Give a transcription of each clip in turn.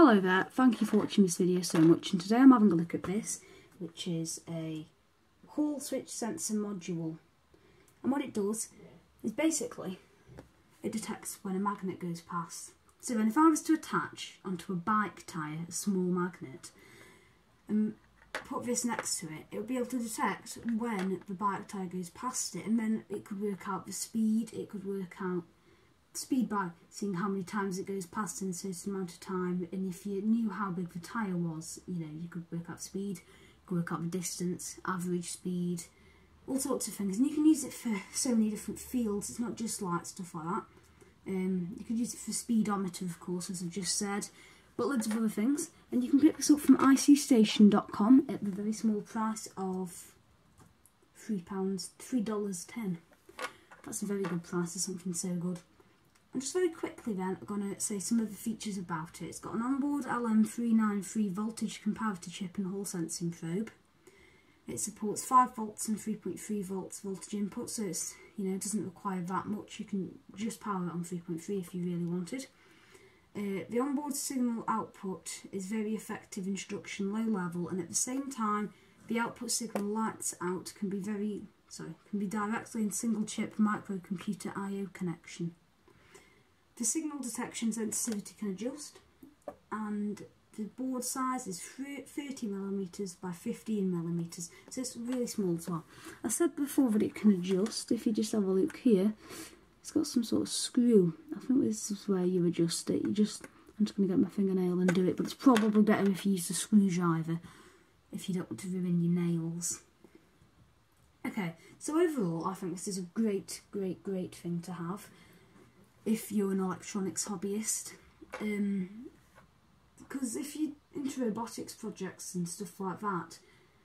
Hello there, thank you for watching this video so much and today I'm having a look at this which is a Hall switch sensor module and what it does is basically it detects when a magnet goes past. So then if I was to attach onto a bike tyre a small magnet and put this next to it, it would be able to detect when the bike tyre goes past it and then it could work out the speed, it could work out speed by seeing how many times it goes past in a certain amount of time and if you knew how big the tyre was, you know, you could work out speed, you could work out the distance, average speed, all sorts of things. And you can use it for so many different fields, it's not just light stuff like that. Um, you could use it for speedometer of course as I've just said, but loads of other things. And you can pick this up from icstation.com at the very small price of £3, $3.10. That's a very good price for something so good. And just very quickly then, going to say some of the features about it. It's got an onboard LM393 voltage comparator chip and Hall sensing probe. It supports 5 volts and 3.3 volts voltage input, so it's you know it doesn't require that much. You can just power it on 3.3 if you really wanted. Uh, the onboard signal output is very effective instruction low level, and at the same time, the output signal lights out can be very sorry can be directly in single chip microcomputer I/O connection. The signal detection sensitivity can adjust and the board size is 30mm by 15mm so it's really small as well. I said before that it can adjust, if you just have a look here it's got some sort of screw. I think this is where you adjust it. You just, I'm just going to get my fingernail and do it but it's probably better if you use a screwdriver if you don't want to ruin your nails. Okay, so overall I think this is a great, great, great thing to have if you're an electronics hobbyist. Because um, if you're into robotics projects and stuff like that,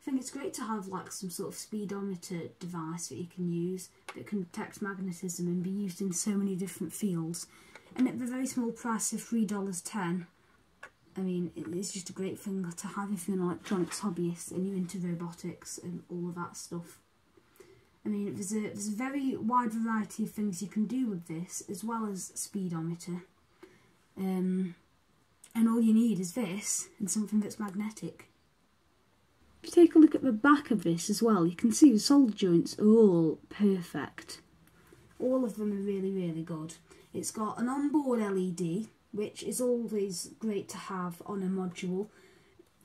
I think it's great to have like some sort of speedometer device that you can use that can detect magnetism and be used in so many different fields. And at the very small price of $3.10, I mean, it's just a great thing to have if you're an electronics hobbyist and you're into robotics and all of that stuff. I mean, there's a, there's a very wide variety of things you can do with this, as well as speedometer. Um, and all you need is this, and something that's magnetic. If you take a look at the back of this as well, you can see the solder joints are all perfect. All of them are really, really good. It's got an onboard LED, which is always great to have on a module,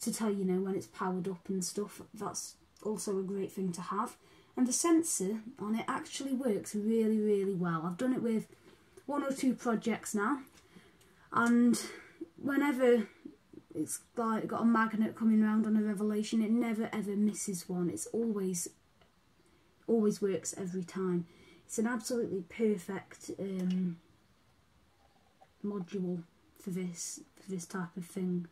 to tell you know when it's powered up and stuff. That's also a great thing to have and the sensor on it actually works really really well. I've done it with one or two projects now and whenever it's like got a magnet coming around on a revelation it never ever misses one. It's always always works every time. It's an absolutely perfect um, module for this for this type of thing.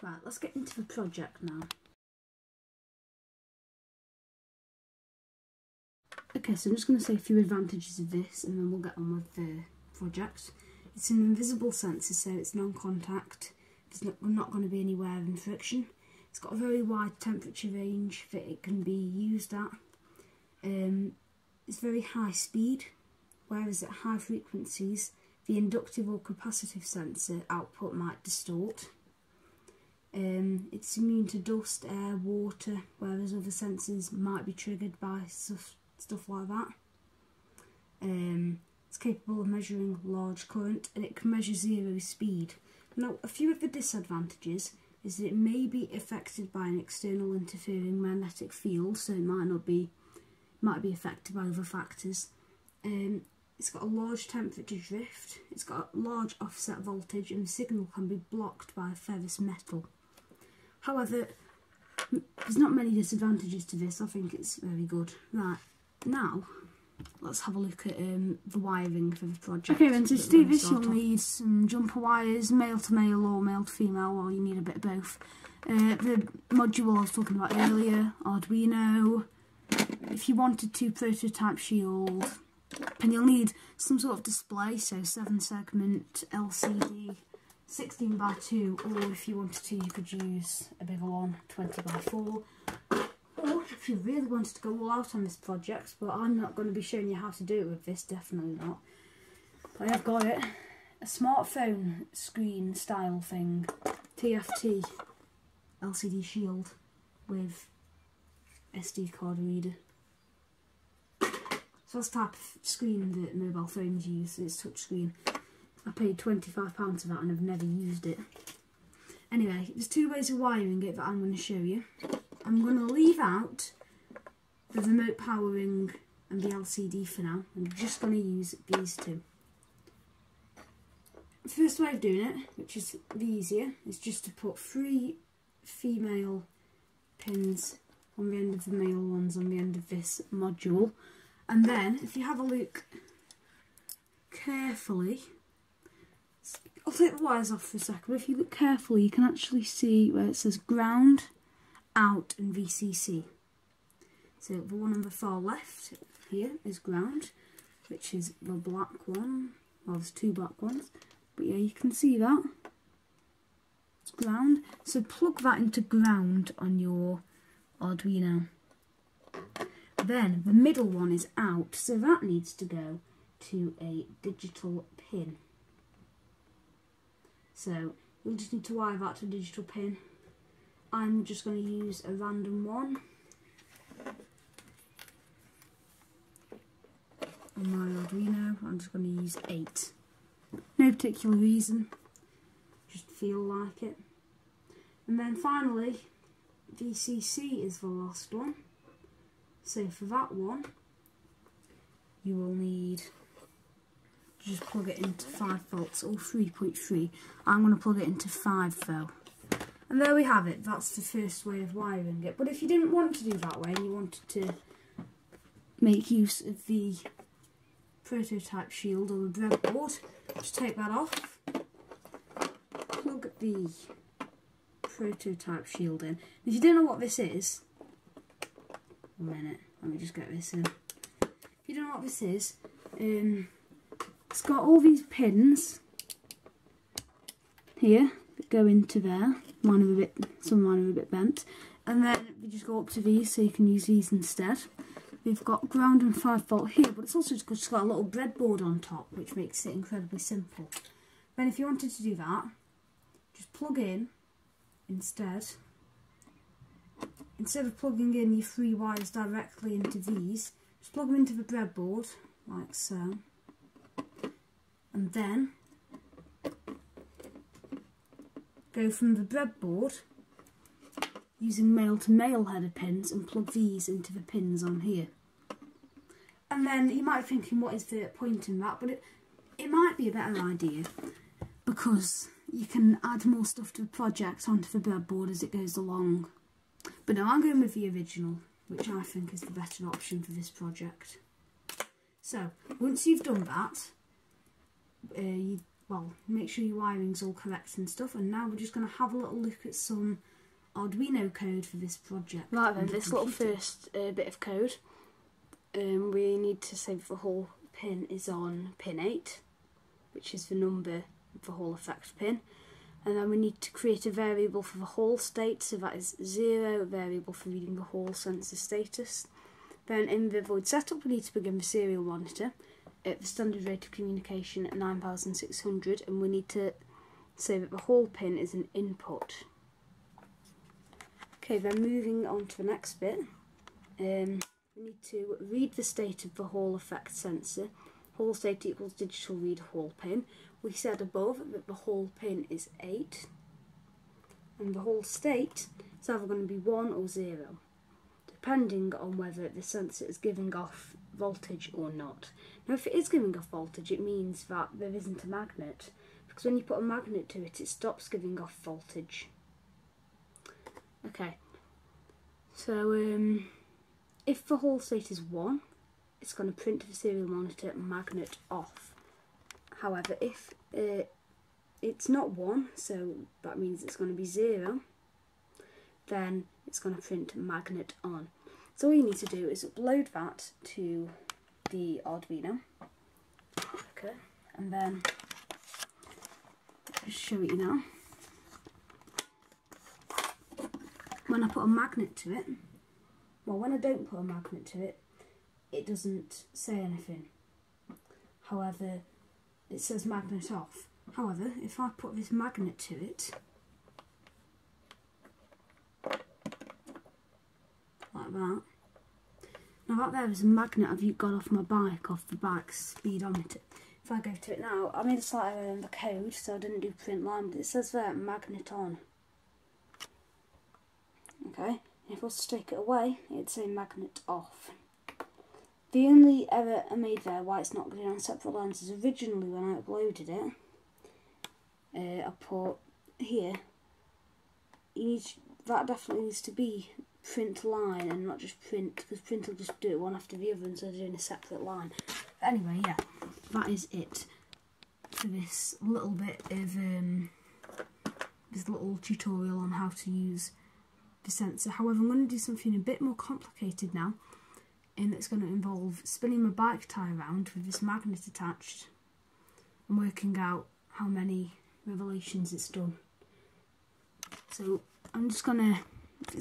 Right, let's get into the project now. Okay, so I'm just going to say a few advantages of this and then we'll get on with the project. It's an invisible sensor, so it's non-contact. There's not, not going to be any wear and friction. It's got a very wide temperature range that it can be used at. Um, it's very high speed, whereas at high frequencies, the inductive or capacitive sensor output might distort. Um, it's immune to dust, air, water, whereas other sensors might be triggered by stuff like that. Um, it's capable of measuring large current and it can measure zero speed. Now, a few of the disadvantages is that it may be affected by an external interfering magnetic field, so it might not be might be affected by other factors. Um, it's got a large temperature drift, it's got a large offset voltage, and the signal can be blocked by a ferrous metal. However, there's not many disadvantages to this, I think it's very good. Right, now, let's have a look at um, the wiring for the project. Okay then, to do this you'll need some jumper wires, male to male or male to female, or you need a bit of both. Uh, the module I was talking about earlier, Arduino, if you wanted to prototype shield, and you'll need some sort of display, so 7 segment LCD, 16 by 2, or if you wanted to you could use a bigger one, 20 by 4 if you really wanted to go all out on this project, but I'm not going to be showing you how to do it with this, definitely not. But I have got it. a smartphone screen style thing, TFT LCD shield with SD card reader. So that's the type of screen that mobile phones use, it's touchscreen. I paid £25 for that and I've never used it. Anyway, there's two ways of wiring it that I'm going to show you. I'm going to leave out the remote powering and the LCD for now. I'm just going to use these two. First way of doing it, which is the easier, is just to put three female pins on the end of the male ones on the end of this module and then, if you have a look carefully, I'll take the wires off for a second, but if you look carefully, you can actually see where it says ground, out, and VCC. So the one on the far left here is ground, which is the black one. Well, there's two black ones, but yeah, you can see that. It's ground. So plug that into ground on your Arduino. Then the middle one is out, so that needs to go to a digital pin. So you'll just need to wire that to a digital pin. I'm just going to use a random one. On my Arduino, I'm just going to use 8. No particular reason, just feel like it. And then finally, VCC is the last one. So for that one, you will need just plug it into 5 volts or 3.3. I'm going to plug it into 5 though. And there we have it, that's the first way of wiring it. But if you didn't want to do that way and you wanted to make use of the prototype shield or the breadboard, just take that off, plug the prototype shield in. If you don't know what this is, a minute. Let me just get this in. If you don't know what this is, um, it's got all these pins here go into there. Mine are a bit, some mine are a bit bent. And then we just go up to these so you can use these instead. We've got ground and 5 volt here, but it's also just got a little breadboard on top, which makes it incredibly simple. Then if you wanted to do that, just plug in instead instead of plugging in your three wires directly into these, just plug them into the breadboard, like so. And then go from the breadboard using male to male header pins and plug these into the pins on here. And then you might be thinking, what is the point in that? But it, it might be a better idea because you can add more stuff to the project onto the breadboard as it goes along. But now I'm going with the original, which I think is the better option for this project. So, once you've done that, uh, you, well, make sure your wiring's all correct and stuff, and now we're just going to have a little look at some Arduino code for this project. Right then, this little first uh, bit of code, um, we need to say the Hall pin is on pin 8, which is the number for the Hall effect pin and then we need to create a variable for the Hall state, so that is 0, variable for reading the Hall sensor status. Then in the void setup we need to begin the serial monitor at the standard rate of communication at 9600 and we need to say that the Hall pin is an input. Okay, then moving on to the next bit, um, we need to read the state of the Hall effect sensor. Hall state equals digital read Hall pin we said above that the Hall pin is 8 and the Hall state is either going to be 1 or 0 depending on whether the sensor is giving off voltage or not. Now if it is giving off voltage it means that there isn't a magnet because when you put a magnet to it it stops giving off voltage. Okay so um, if the Hall state is 1 it's going to print the serial monitor magnet off However, if uh, it's not 1, so that means it's going to be 0, then it's going to print magnet on. So all you need to do is upload that to the Arduino. Okay, and then show you now. When I put a magnet to it, well when I don't put a magnet to it, it doesn't say anything. However, it says magnet off. However, if I put this magnet to it, like that, now that there is a magnet I've got off my bike, off the bike speedometer. If I go to it now, I made a slight error the code, so I didn't do print line, but it says there, magnet on. Okay, if I was to take it away, it'd say magnet off. The only error I made there, why it's not going on separate lines, is originally when I uploaded it, uh, I put here, need, that definitely needs to be print line and not just print, because print will just do it one after the other instead of doing a separate line. But anyway, yeah, that is it for this little bit of, um, this little tutorial on how to use the sensor. However, I'm going to do something a bit more complicated now, and it's going to involve spinning my bike tyre around with this magnet attached and working out how many revolutions it's done. So I'm just going to,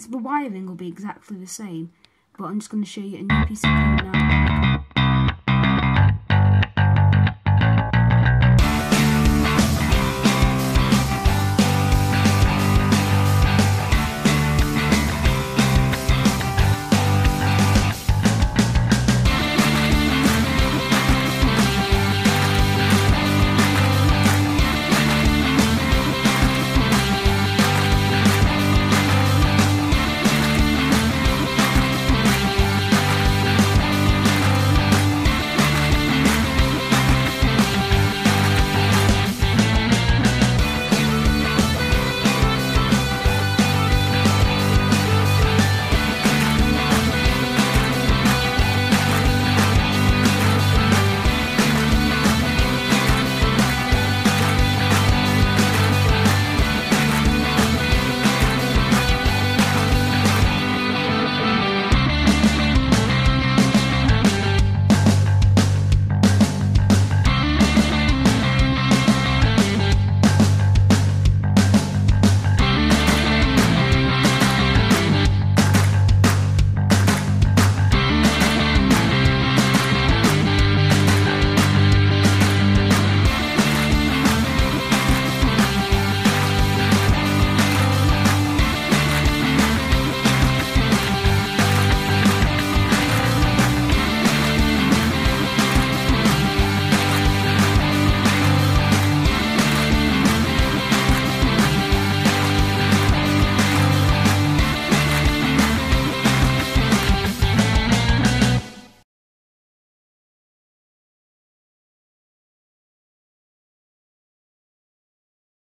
the wiring will be exactly the same, but I'm just going to show you a new piece of code now.